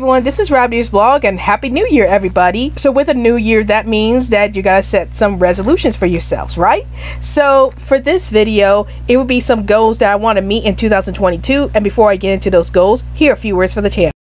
everyone, this is Rabbit Ears Blog and Happy New Year everybody. So with a new year that means that you gotta set some resolutions for yourselves, right? So for this video, it would be some goals that I want to meet in 2022 and before I get into those goals, here are a few words for the channel.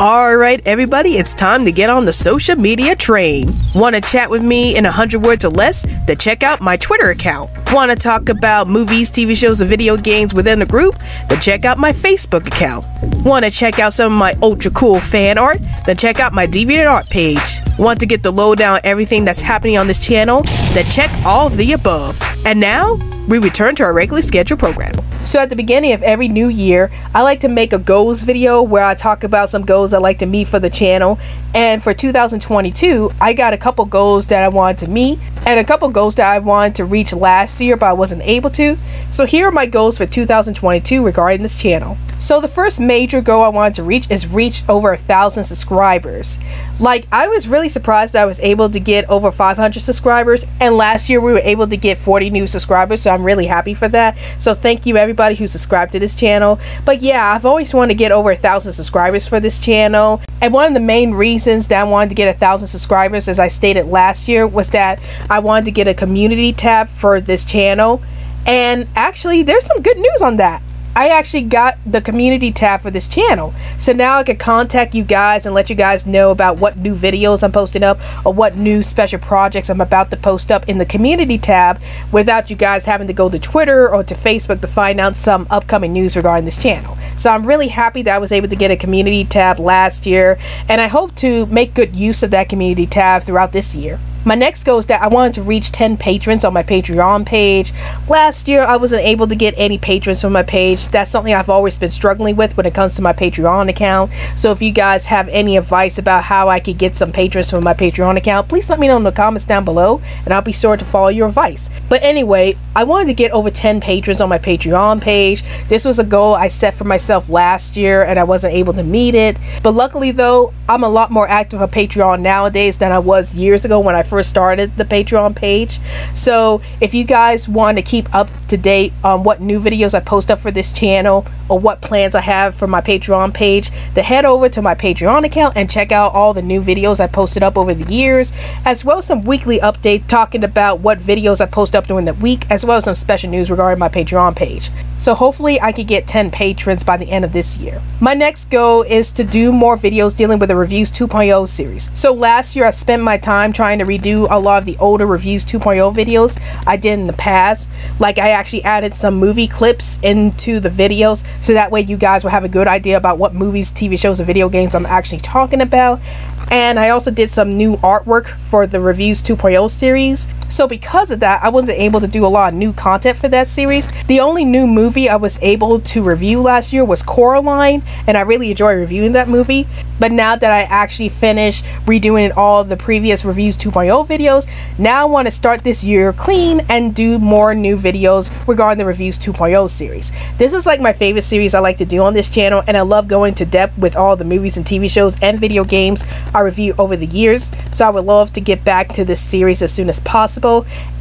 Alright, everybody, it's time to get on the social media train. Want to chat with me in 100 words or less? Then check out my Twitter account. Want to talk about movies, TV shows, and video games within the group? Then check out my Facebook account. Want to check out some of my ultra cool fan art? Then check out my DeviantArt page. Want to get the lowdown on everything that's happening on this channel? Then check all of the above. And now, we return to our regularly scheduled program. So at the beginning of every new year, I like to make a goals video where I talk about some goals I like to meet for the channel. And for 2022, I got a couple goals that I wanted to meet and a couple goals that I wanted to reach last year but I wasn't able to. So here are my goals for 2022 regarding this channel. So the first major goal I wanted to reach is reach over a thousand subscribers. Like I was really surprised I was able to get over 500 subscribers and last year we were able to get 40 new subscribers so I'm really happy for that. So thank you everybody who subscribed to this channel. But yeah, I've always wanted to get over a thousand subscribers for this channel. And one of the main reasons that I wanted to get a thousand subscribers as I stated last year was that I wanted to get a community tab for this channel. And actually there's some good news on that. I actually got the community tab for this channel. So now I can contact you guys and let you guys know about what new videos I'm posting up or what new special projects I'm about to post up in the community tab without you guys having to go to Twitter or to Facebook to find out some upcoming news regarding this channel. So I'm really happy that I was able to get a community tab last year and I hope to make good use of that community tab throughout this year. My next goal is that I wanted to reach 10 patrons on my Patreon page. Last year, I wasn't able to get any patrons from my page. That's something I've always been struggling with when it comes to my Patreon account. So if you guys have any advice about how I could get some patrons from my Patreon account, please let me know in the comments down below and I'll be sure to follow your advice. But anyway, I wanted to get over 10 patrons on my Patreon page. This was a goal I set for myself last year and I wasn't able to meet it. But luckily though, I'm a lot more active on Patreon nowadays than I was years ago when I first started the Patreon page. So if you guys want to keep up to date on what new videos I post up for this channel or what plans I have for my Patreon page, then head over to my Patreon account and check out all the new videos I posted up over the years, as well as some weekly updates talking about what videos I post up during the week, as well as some special news regarding my Patreon page. So hopefully I could get 10 patrons by the end of this year. My next goal is to do more videos dealing with the Reviews 2.0 series. So last year I spent my time trying to redo a lot of the older Reviews 2.0 videos I did in the past. Like I actually added some movie clips into the videos so that way you guys will have a good idea about what movies, TV shows, and video games I'm actually talking about and I also did some new artwork for the Reviews 2.0 series. So because of that, I wasn't able to do a lot of new content for that series. The only new movie I was able to review last year was Coraline, and I really enjoy reviewing that movie. But now that I actually finished redoing all the previous Reviews 2.0 videos, now I want to start this year clean and do more new videos regarding the Reviews 2.0 series. This is like my favorite series I like to do on this channel, and I love going to depth with all the movies and TV shows and video games I review over the years. So I would love to get back to this series as soon as possible.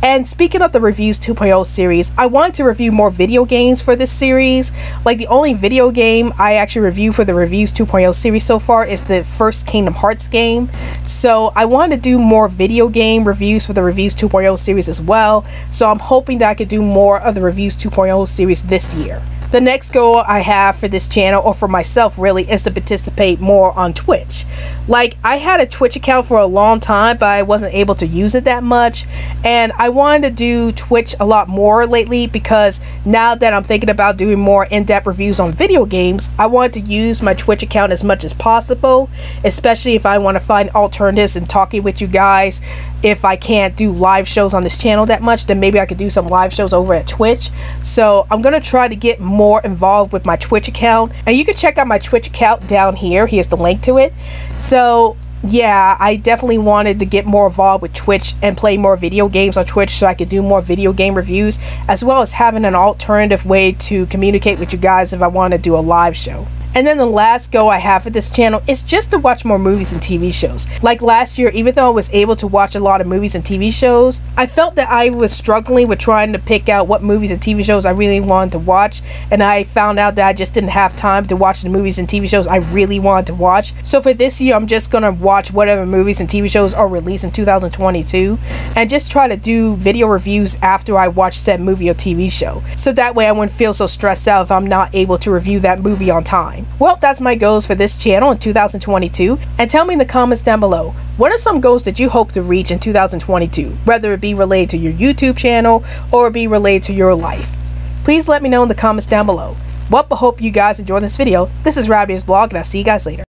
And speaking of the Reviews 2.0 series, I wanted to review more video games for this series. Like the only video game I actually review for the Reviews 2.0 series so far is the first Kingdom Hearts game. So I wanted to do more video game reviews for the Reviews 2.0 series as well. So I'm hoping that I could do more of the Reviews 2.0 series this year. The next goal I have for this channel, or for myself really, is to participate more on Twitch. Like, I had a Twitch account for a long time, but I wasn't able to use it that much. And I wanted to do Twitch a lot more lately because now that I'm thinking about doing more in-depth reviews on video games, I want to use my Twitch account as much as possible, especially if I want to find alternatives and talking with you guys if I can't do live shows on this channel that much, then maybe I could do some live shows over at Twitch. So I'm going to try to get more involved with my Twitch account. And you can check out my Twitch account down here. Here's the link to it. So yeah, I definitely wanted to get more involved with Twitch and play more video games on Twitch so I could do more video game reviews, as well as having an alternative way to communicate with you guys if I want to do a live show. And then the last goal I have for this channel is just to watch more movies and TV shows. Like last year, even though I was able to watch a lot of movies and TV shows, I felt that I was struggling with trying to pick out what movies and TV shows I really wanted to watch. And I found out that I just didn't have time to watch the movies and TV shows I really wanted to watch. So for this year, I'm just gonna watch whatever movies and TV shows are released in 2022 and just try to do video reviews after I watch said movie or TV show. So that way I wouldn't feel so stressed out if I'm not able to review that movie on time. Well, that's my goals for this channel in 2022. And tell me in the comments down below, what are some goals that you hope to reach in 2022, whether it be related to your YouTube channel or be related to your life? Please let me know in the comments down below. Well, I hope you guys enjoyed this video. This is Rabbit Ears Blog, and I'll see you guys later.